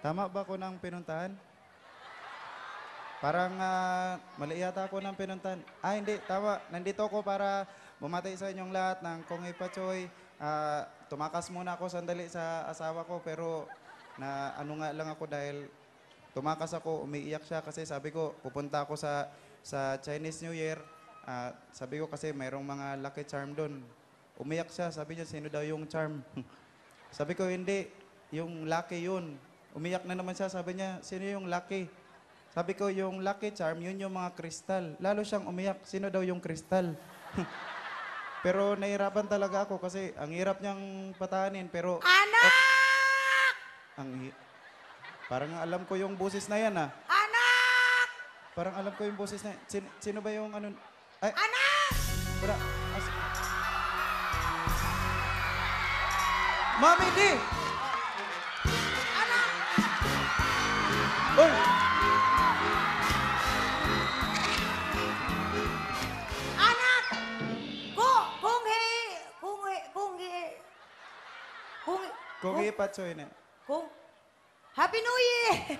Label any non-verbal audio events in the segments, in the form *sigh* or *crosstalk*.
Tama ba ko ng pinuntahan? Parang ah, mali yata ako ng pinuntahan. Ah, hindi. Tama. Nandito ako para bumati sa inyong lahat ng Kongay Pachoy. Ah, tumakas muna ako sandali sa asawa ko pero na ano nga lang ako dahil tumakas ako, umiiyak siya kasi sabi ko pupunta ako sa sa Chinese New Year. Ah, sabi ko kasi mayroong mga lucky charm doon. Umiyak siya, sabi niya sino daw yung charm. *laughs* sabi ko hindi, yung lucky yun. Umiyak na naman siya, sabi niya sino yung lucky? Sabi ko yung lucky charm, yun yung mga kristal. Lalo siyang umiyak, sino daw yung kristal? *laughs* pero nahirapan talaga ako kasi ang hirap niyang patahanin pero Anak! ang hi- parang alam ko yung boses na yan ah. Anak! Parang alam ko yung boses na Sino, sino ba yung ano? Ay, Anak! wala. As- Mami D! Anak! Ko, kung hi, kung hi, kung hi, kung, Kung ipatsoy na. kung, Happy New Year!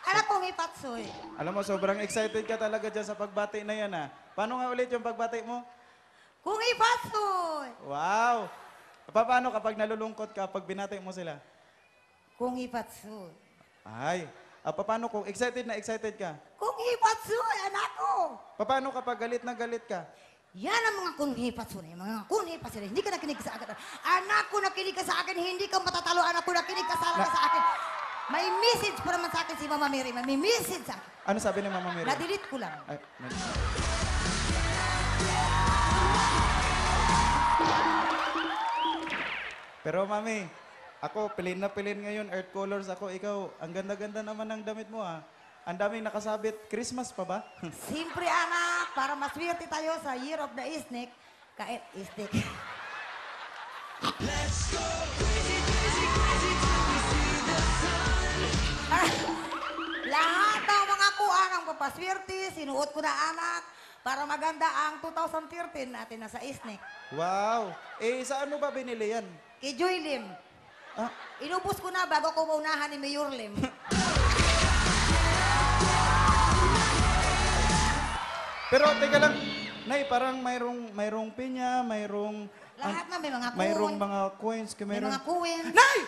Anak kong ipatsoy. Alam mo, sobrang excited ka talaga dyan sa pagbati na yan ah. Paano nga ulit yung pagbati mo? Kung ipatsoy. Wow! Pa- Paano kapag nalulungkot ka, pag binati mo sila? Kung ipatsoy. Ay, ah, paano kung excited na excited ka? Kung ipatsoy, anak ko. Paano kapag galit na galit ka? Yan ang mga kung ipatsoy, mga kung ipatsoy. Hindi ka nakinig sa akin. Anak ko nakinig ka sa akin, hindi ka matatalo. Anak ko nakinig ka sa, sa akin. May message pa naman sa akin si Mama Mary. May message sa akin. Ano sabi ni Mama Mary? Na-delete ko lang. Ay, na- Pero mami, ako pilin na pilin ngayon, earth colors ako. Ikaw, ang ganda-ganda naman ng damit mo ah. Ang daming nakasabit. Christmas pa ba? *laughs* Siyempre, anak, para maswerte tayo sa Year of the Snake, kahit snake. Ah, *laughs* Lahat ng mga kuha ng papaswerte, sinuot ko na anak, para maganda ang 2013 natin na sa Snake. wow! Eh, saan mo ba binili yan? Kay Joy Lim, Ah, inubos ko na bago ko maunahan ni Mayor Lim. *laughs* pero teka lang, Nay, parang mayroong, mayroong pinya, mayroong... Lahat na may mga Mayroong coin. mga coins, May mayroong... mga kuwin. Nay!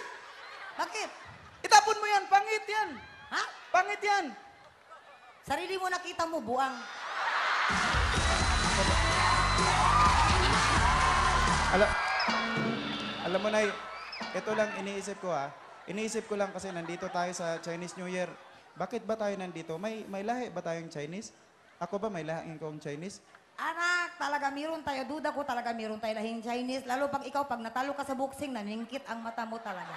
Bakit? Itapon mo yan! Pangit yan! Ha? Pangit yan! Sarili mo nakita mo, buang. Alam, alam mo, Nay, ito lang iniisip ko ha. Iniisip ko lang kasi nandito tayo sa Chinese New Year. Bakit ba tayo nandito? May, may lahi ba tayong Chinese? Ako ba may lahi kong Chinese? Anak, talaga meron tayo. Duda ko talaga meron tayo lahing Chinese. Lalo pag ikaw, pag natalo ka sa boxing, naningkit ang mata mo talaga.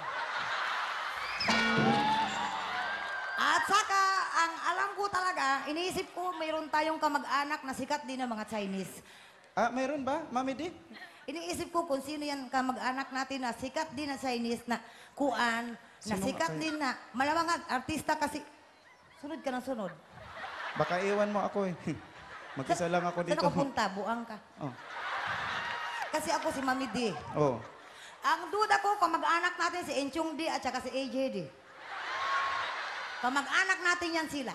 At saka, ang alam ko talaga, iniisip ko, mayroon tayong kamag-anak na sikat din ng mga Chinese. Ah, mayroon ba, Mami D? Iniisip ko kung sino yan kamag-anak natin na sikat din na Chinese na kuan, na Sino nga sikat kayo? din na, malamang nga, artista kasi, sunod ka ng sunod. Baka iwan mo ako eh. *laughs* Mag-isa lang ako Saan dito. ako punta? Buang ka. *laughs* Oh. Kasi ako si Mami D. oh. Ang duda ko, kamag-anak natin si Enchong D at saka si AJ D. Kamag-anak natin yan sila.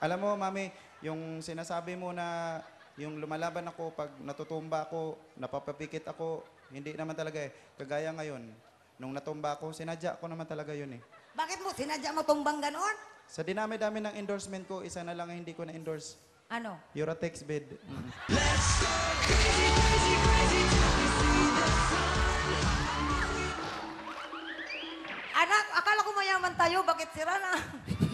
Alam mo, Mami, yung sinasabi mo na yung lumalaban ako pag natutumba ako, napapapikit ako, hindi naman talaga eh. Kagaya ngayon, nung natumba ako, sinadya ko naman talaga yun eh. Bakit mo sinadya mo tumbang ganon? Sa dinami-dami ng endorsement ko, isa na lang ang hindi ko na-endorse. Ano? Eurotex bid. Mm. Anak, akala ko mayaman tayo, bakit sira na? *laughs*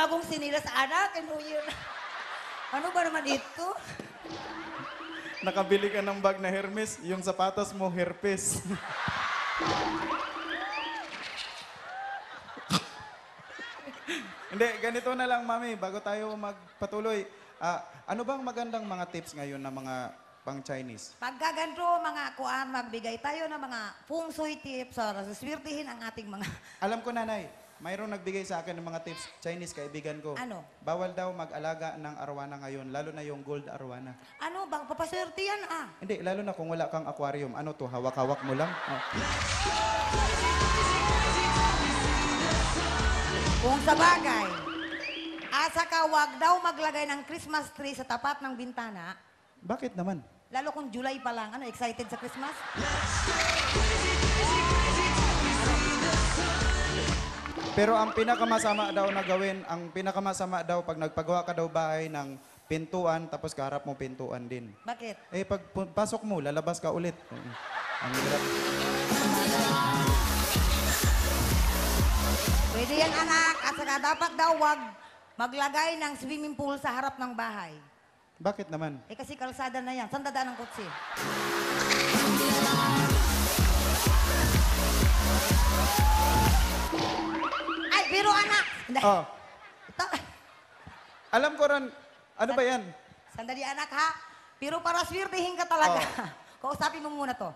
bagong sinila sa anak, and New Year. Ano ba naman ito? Nakabili ka ng bag na Hermes, yung sapatos mo, herpes. Hindi, ganito na lang, Mami, bago tayo magpatuloy. Ah, ano bang magandang mga tips ngayon na mga pang-Chinese? Pagkaganto, mga kuan, magbigay tayo ng mga feng shui tips para suswirtihin ang ating mga... Alam ko, Nanay, mayroong nagbigay sa akin ng mga tips, Chinese kaibigan ko. Ano? Bawal daw mag-alaga ng arwana ngayon, lalo na yung gold arwana. Ano bang papaswerte yan ah? Hindi, lalo na kung wala kang aquarium. Ano to, hawak-hawak mo lang? Oh. Kung sa bagay, asa ka wag daw maglagay ng Christmas tree sa tapat ng bintana, Bakit naman? lalo kung July pa lang, ano, excited sa Christmas? Pero ang pinakamasama daw na gawin, ang pinakamasama daw pag nagpagawa ka daw bahay ng pintuan, tapos kaharap mo pintuan din. Bakit? Eh, pag pu- pasok mo, lalabas ka ulit. Ang hirap. Pwede yan anak, at saka dapat daw wag maglagay ng swimming pool sa harap ng bahay. Bakit naman? Eh kasi kalsada na yan. Saan dadaan ng kotse? Oh, alam ko rin, ano ba yan? sandali anak ha. Pero para swirtihin ka talaga. *laughs* Kausapin mo muna to.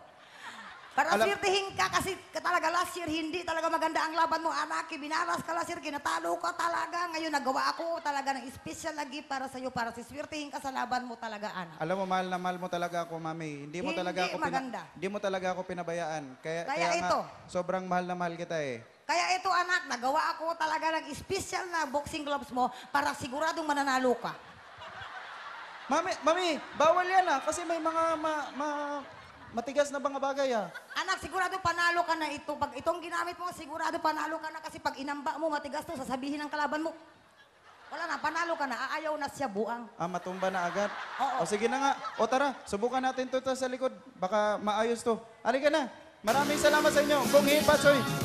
Para Alam- swirtihin ka kasi ka talaga last year hindi talaga maganda ang laban mo anak. Binaras ka last year, kinatalo ka talaga. Ngayon nagawa ako talaga ng special lagi para sa iyo para si swirtihin ka sa laban mo talaga anak. Alam mo, mahal na mahal mo talaga ako, mami. Hindi mo Hindi talaga ako maganda. hindi mo talaga ako pinabayaan. Kaya, Kaya nga, ito. sobrang mahal na mahal kita eh. Kaya ito anak, nagawa ako talaga ng special na boxing gloves mo para siguradong mananalo ka. Mami, mami, bawal yan ah. Kasi may mga ma- ma- matigas na mga bagay ah. Anak, sigurado panalo ka na ito. Pag itong ginamit mo, sigurado panalo ka na kasi pag inamba mo, matigas to, sasabihin ng kalaban mo. Wala na, panalo ka na, aayaw na siya buang. Ah, matumba na agad. Oo. O sige na nga. O tara, subukan natin to, to sa likod. Baka maayos to. Halika na. Maraming salamat sa inyo. Kung Hipa Choy.